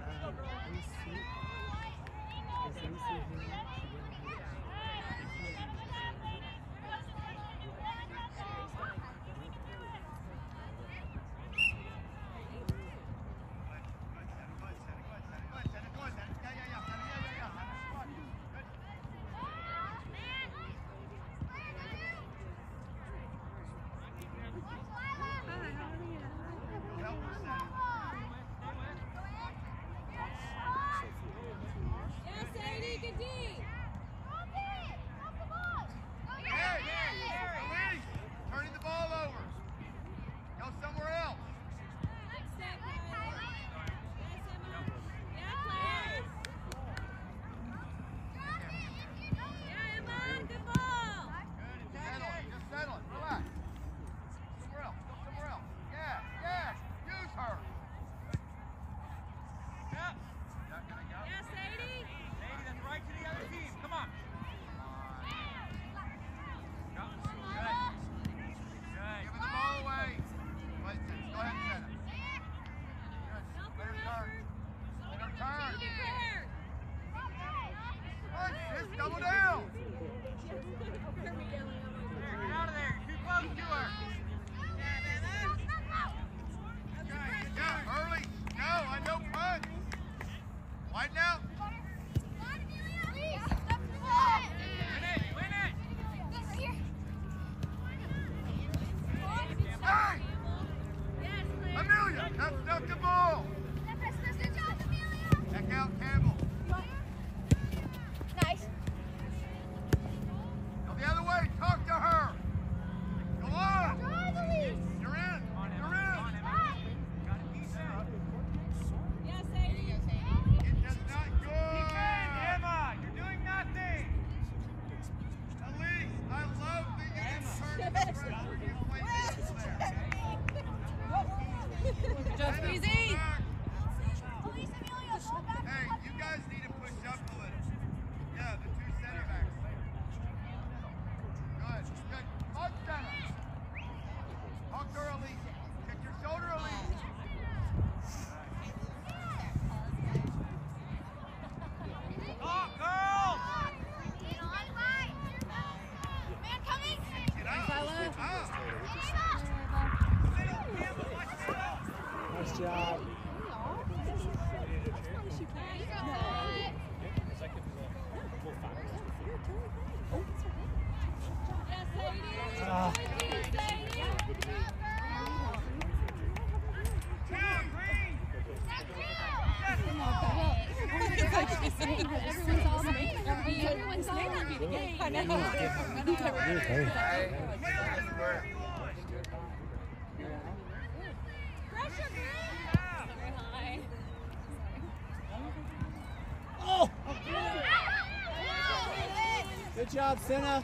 Ah, isso. Essa é isso, gente. Know. Okay. Pressure, Oh! Good job, Senna.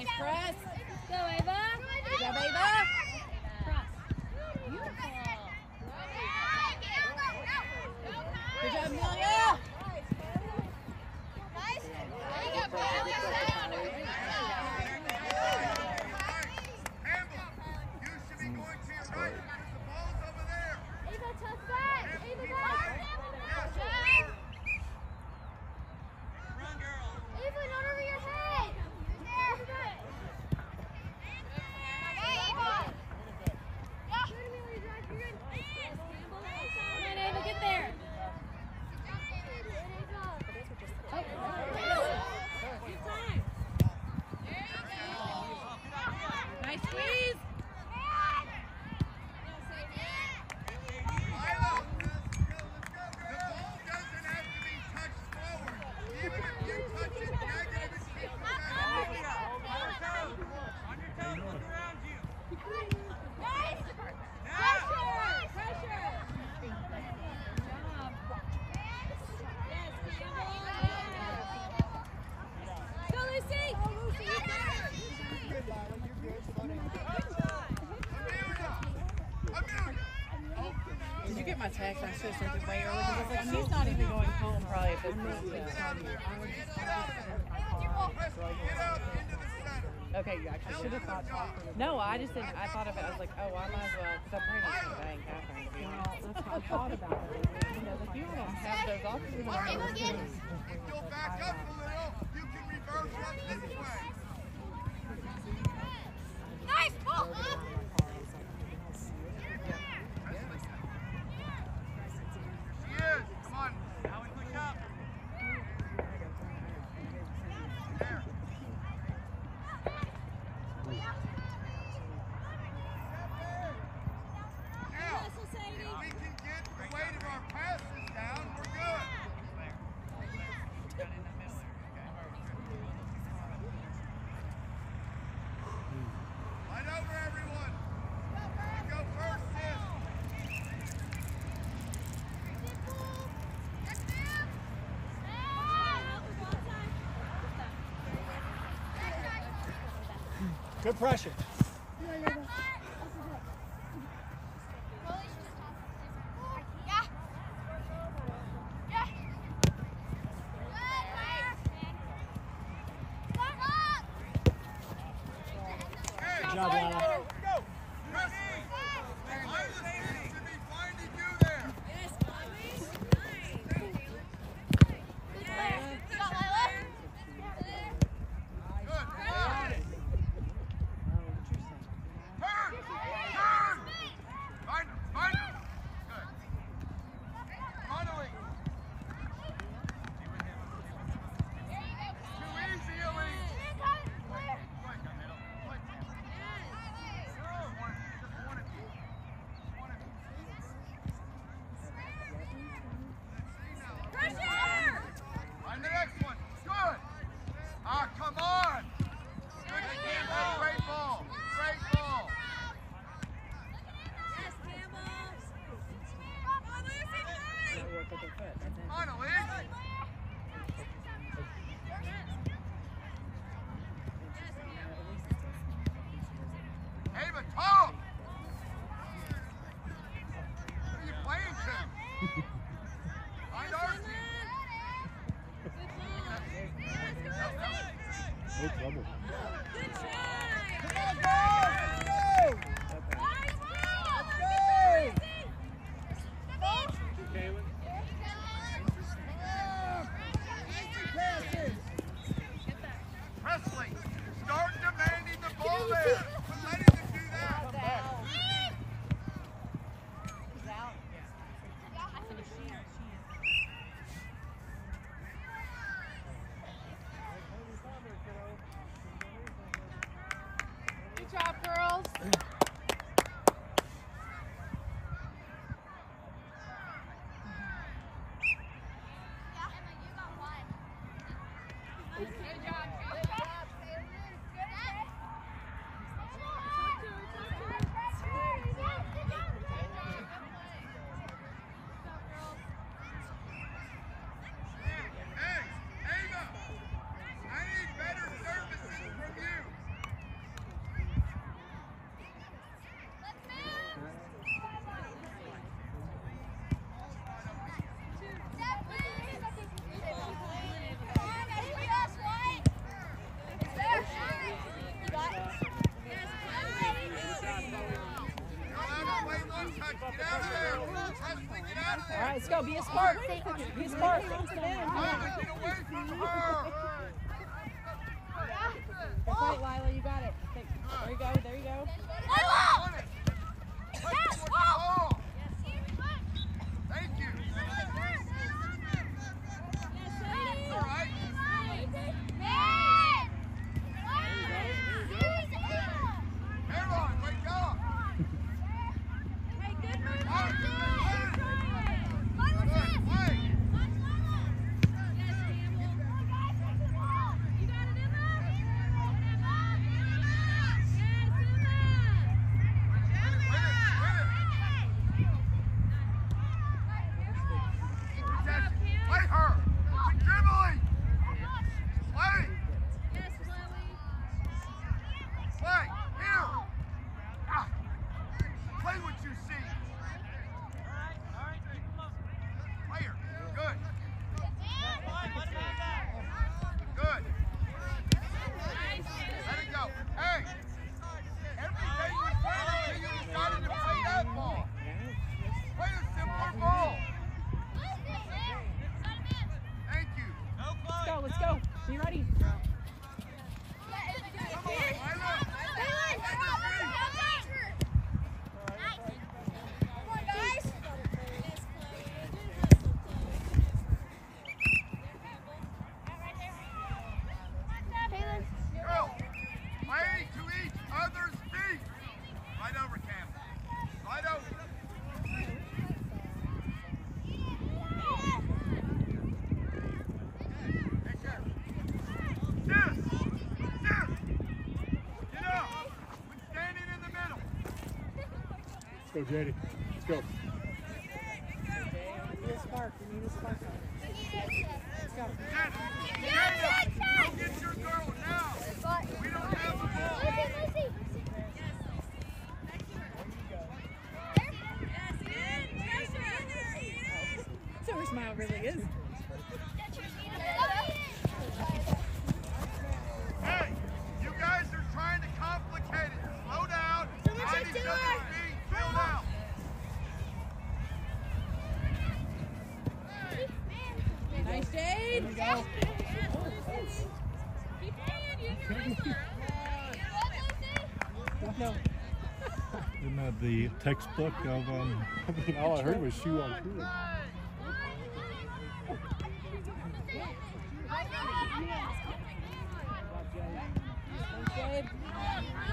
Nice press. Go, Ava. text. I should have sent way early because like, she's not even going home probably at this point. Okay, you actually should have thought. No, I just didn't. I thought of it. I was like, oh, well, I might as well because I'm pregnant. I ain't got. Well, that's how I thought about it. You know, if you don't have those options, Good pressure. Go No. Isn't that the textbook of um? All I heard was shoe on shoe. Thank you.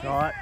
Shot.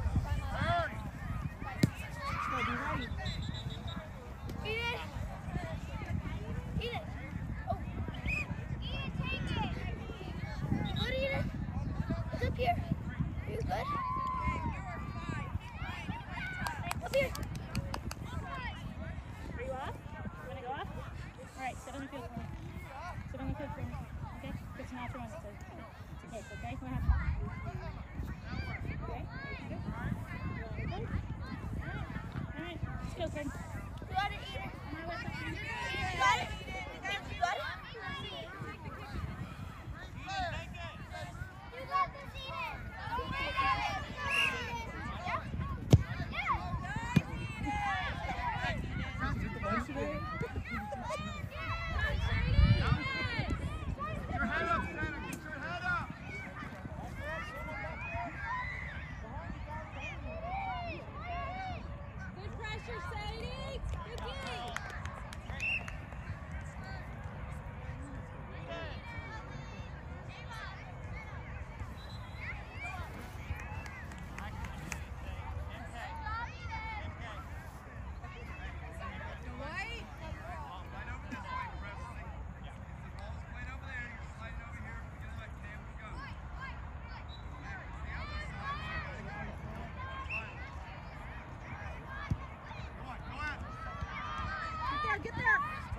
get there.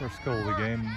First goal of the game.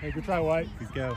Hey, good try, White. Good go.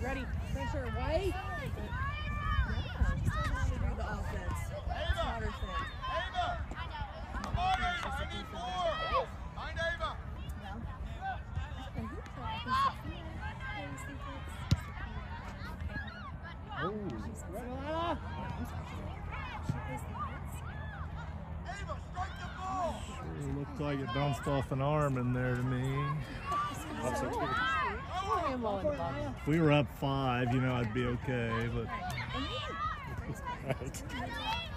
Ready, pressure away. Yeah. Oh, looked like it bounced off an arm in there to me. If we were up five, you know, I'd be okay, but.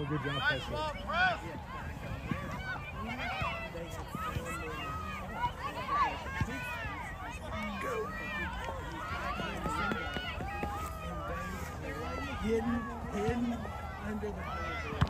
Oh, good job, press. Go. Hidden, hidden under the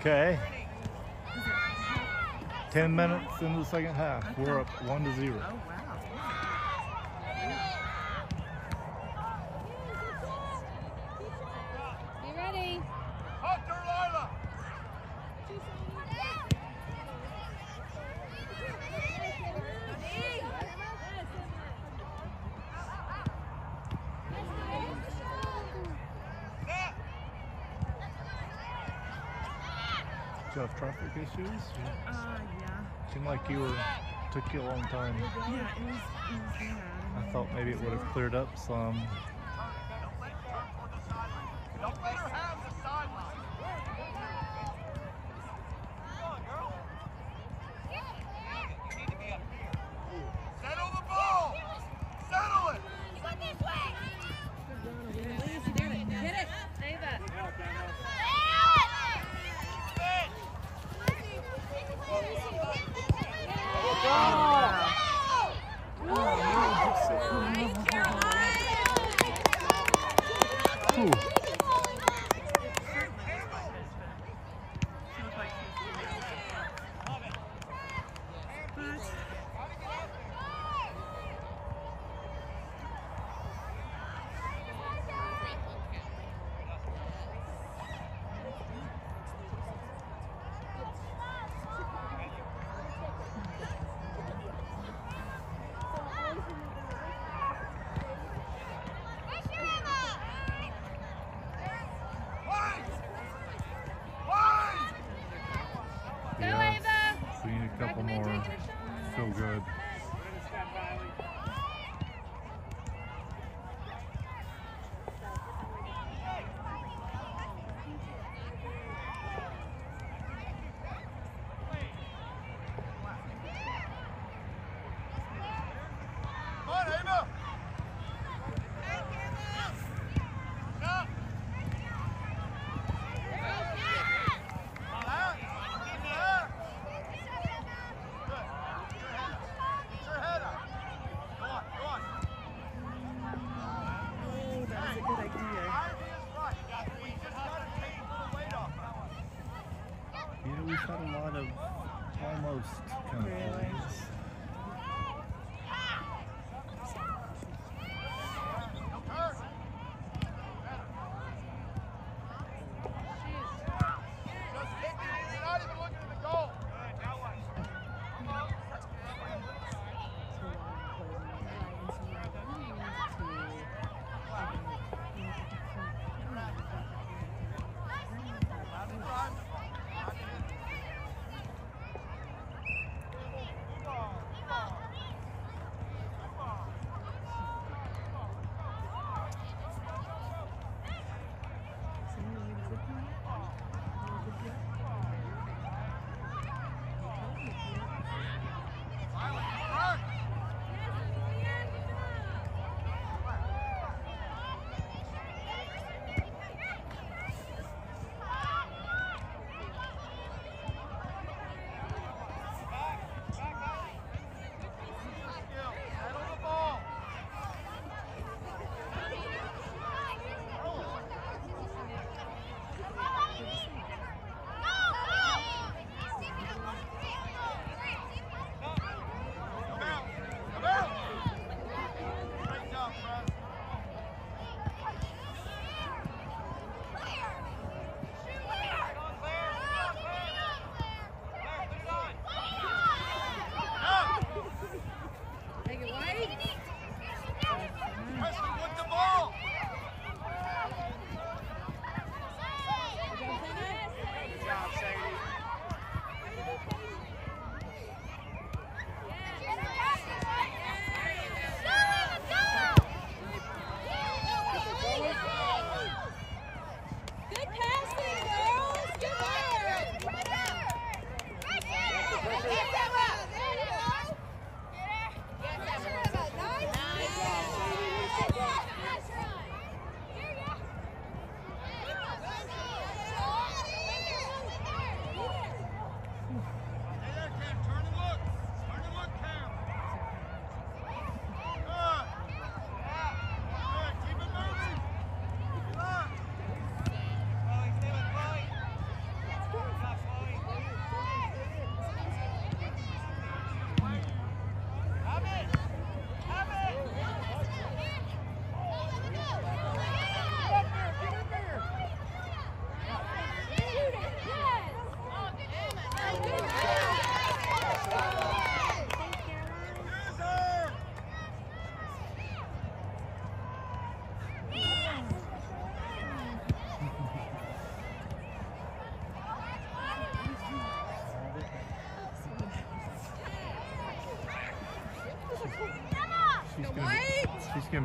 okay. 10 minutes into the second half. We're up 1 to 0. Have traffic issues? Uh, yeah. Seemed like you were took you a long time. Yeah, it was, it was. I thought maybe it would have cleared up some.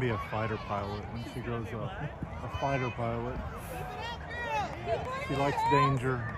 Be a fighter pilot when she grows up. A fighter pilot. She likes danger.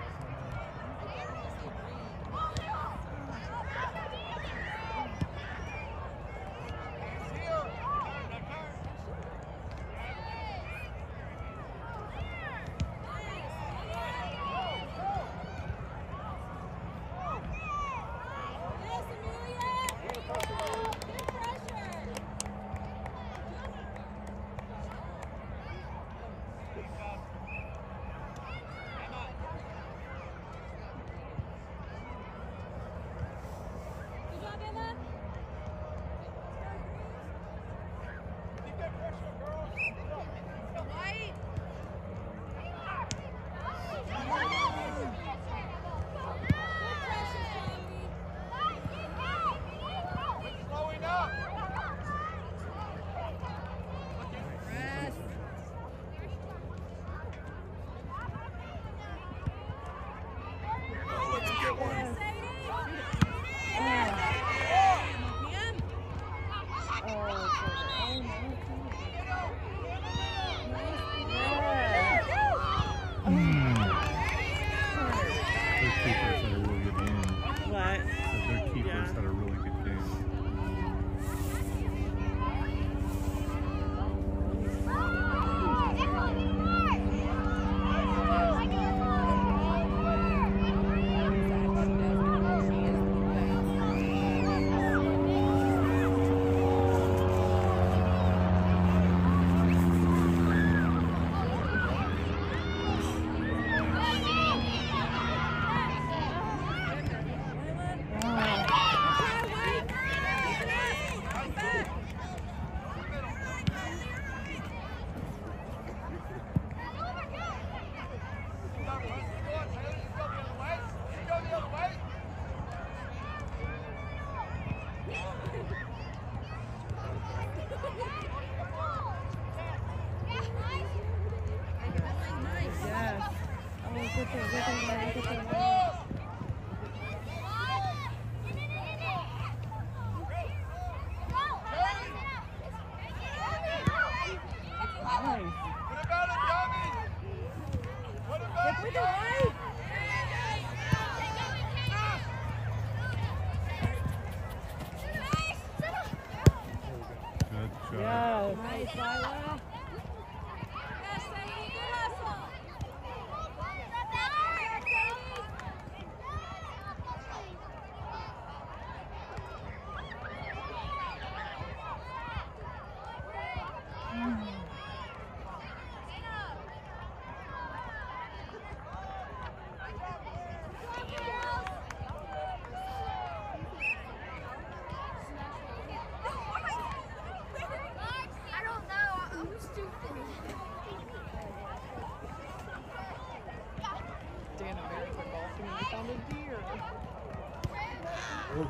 Good.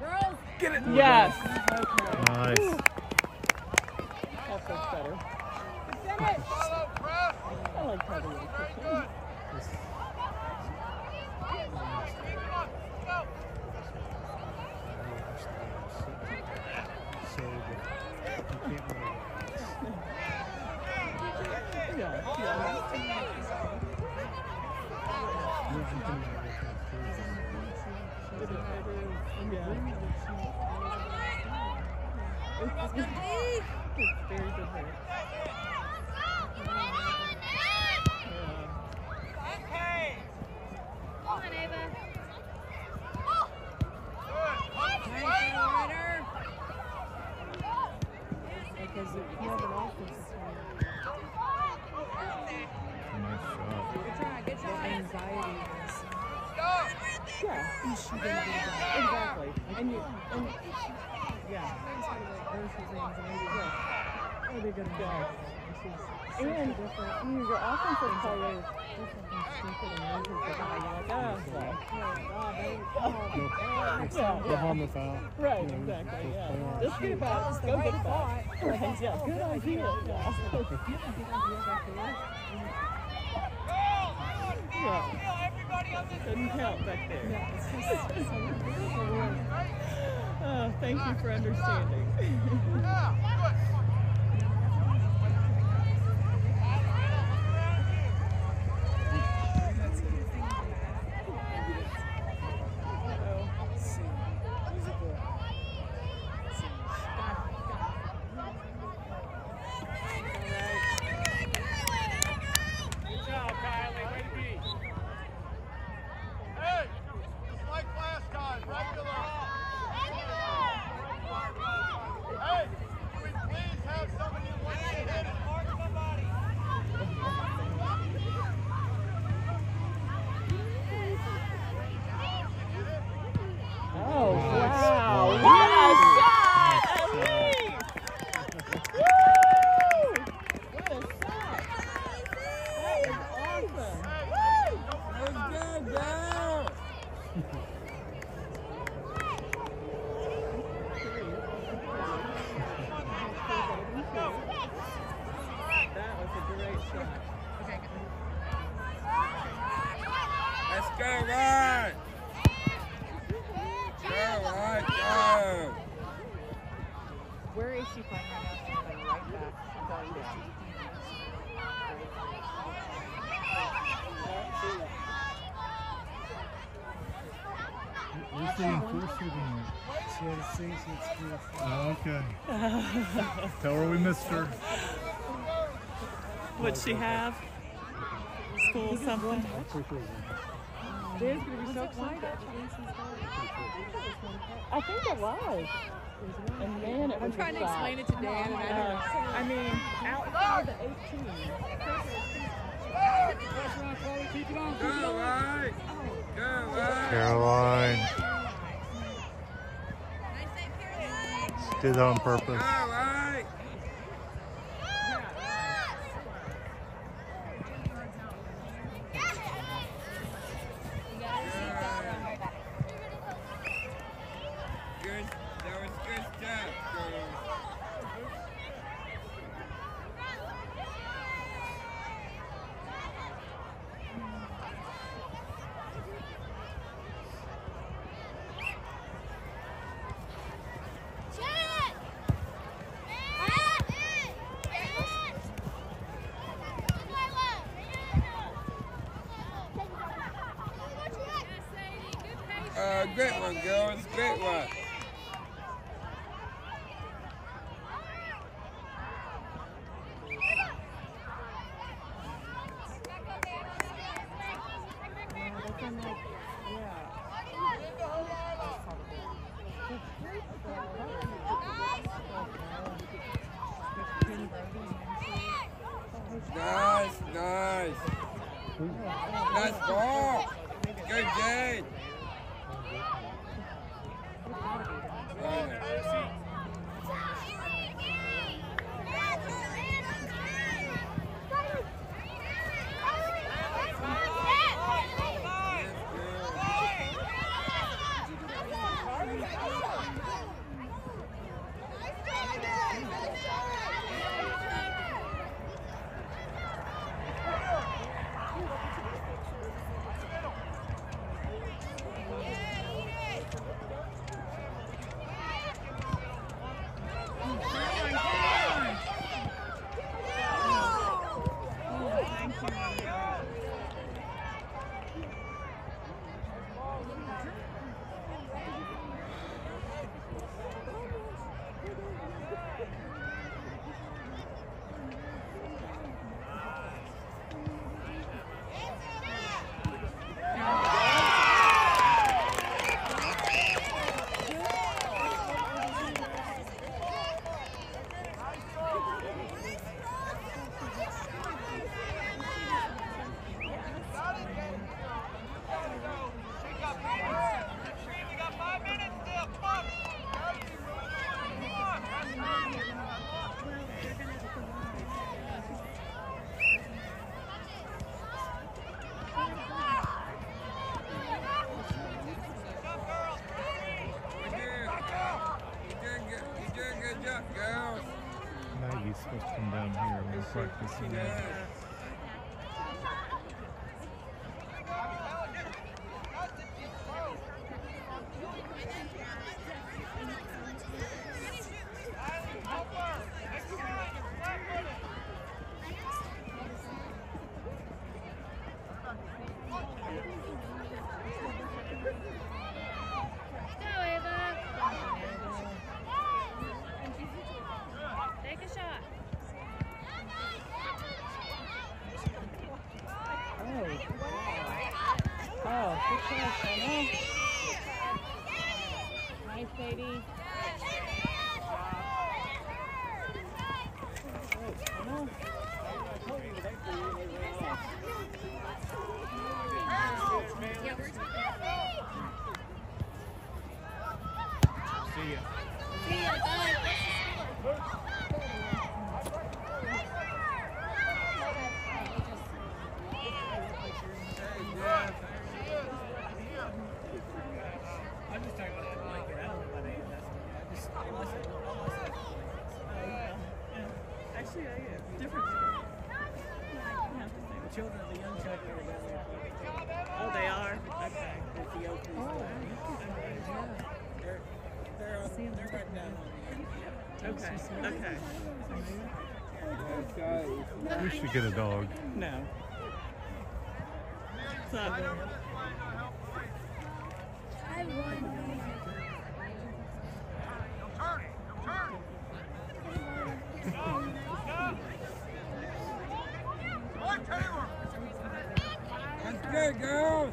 Girls, Yes. Nice. That feels better. Follow, press. I like how they look. Very It's very different. your offensive is stupid like, the. Right, exactly. Yeah. Just get it back. Go get it back. Right, yeah. Good idea. Yeah. yeah. Couldn't count back there. Yeah, oh, thank you for understanding. What'd she have? School something? Dan's gonna be so excited. I think it was. And man, it was I'm trying to explain it to Dan, and I don't know. I mean, out outside the 18. Caroline! Caroline! Did that on purpose. Oh. Let's. front, because you Actually, I get different stuff. Yeah. The children, the young children are down there. Oh, they are? Okay. Ethiopians. Oh, They're, they're, on, they're right down on the Okay, okay. We should get a dog. No. It's not good. I won. That's good, girls.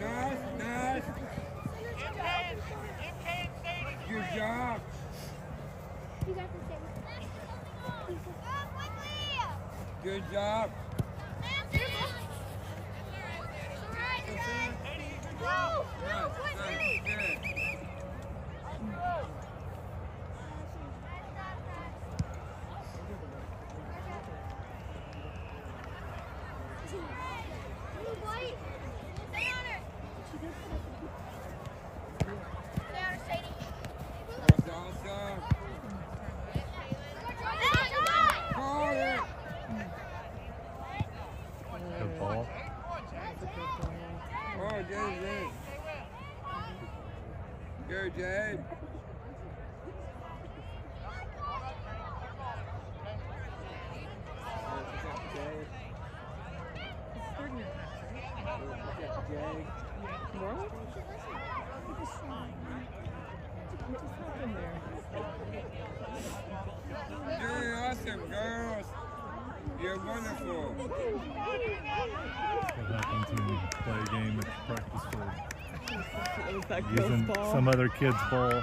Nice, nice. Good job. Good job. Nice, nice, good. That's awesome. Call it. Good ball. Oh, Jade, Jade. Good, Jade. What? What's happened there? You're awesome, girls. You're wonderful. What happens when you play a game at practice field? It was that Using some other kid's ball.